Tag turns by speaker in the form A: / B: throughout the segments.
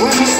A: When we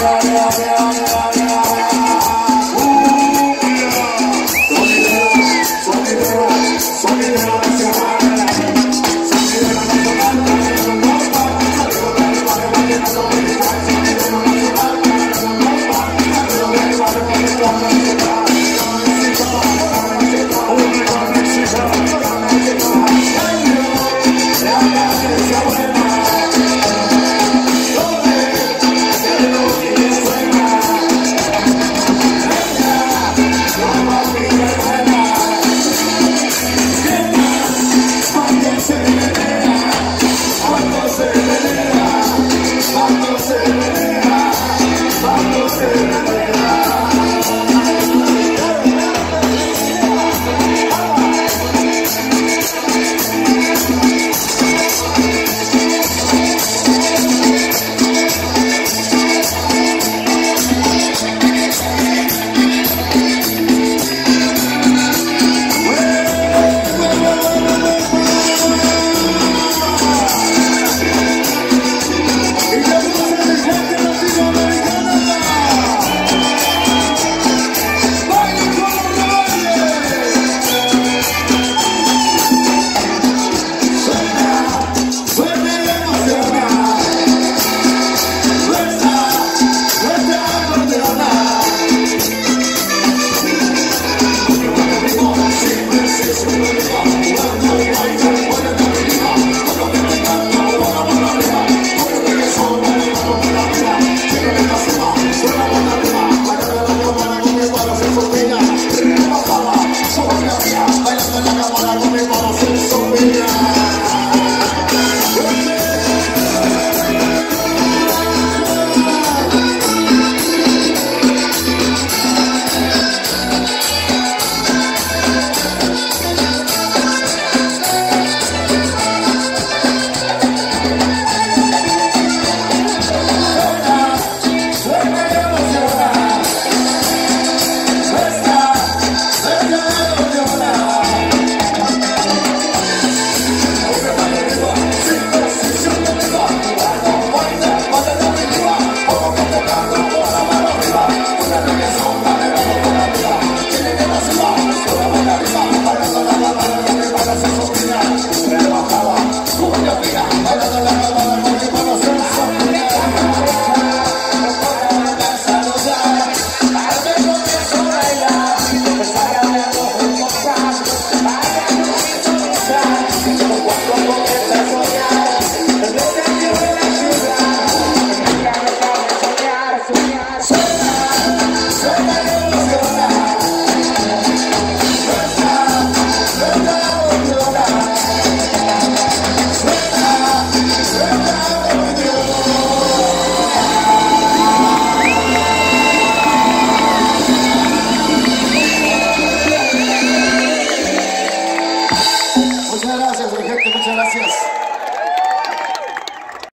A: yeah, yeah, yeah.